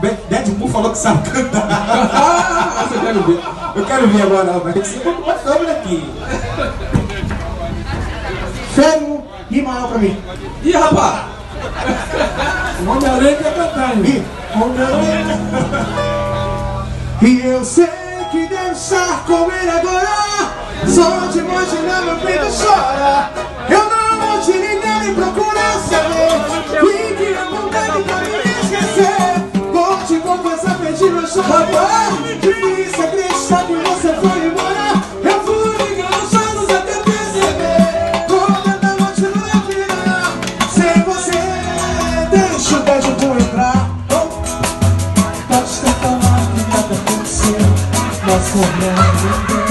Deadpool falou que sabe cantar. Ah, ver? Eu quero ver agora, mas tem que ser com uma câmera aqui. Férico e maior pra mim. Ih, rapaz! O Homem-Aranha quer cantar, hein? E Homem-Aranha. E eu sei que estar com ele agora. Só de imaginar meu peito chora. Eu choro. Difícil acreditar que você foi embora. Eu fui ligando os olhos até perceber. Toda noite no meu virar. Sem você, deixa o beijo tu entrar. Pode ter falado que nada aconteceu Mas correndo